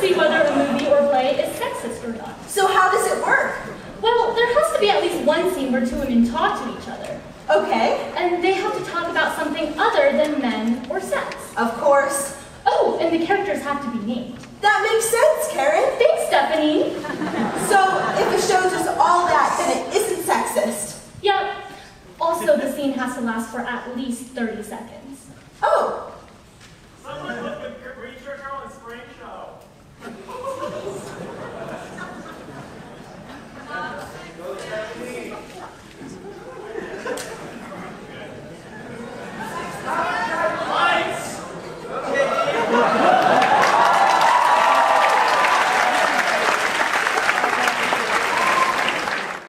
see whether a movie or play is sexist or not. So how does it work? Well, there has to be at least one scene where two women talk to each other. Okay. And they have to talk about something other than men or sex. Of course. Oh, and the characters have to be named. That makes sense, Karen. Thanks, Stephanie. so, if a show does all that, then it isn't sexist. Yep. Also, the scene has to last for at least 30 seconds. Oh,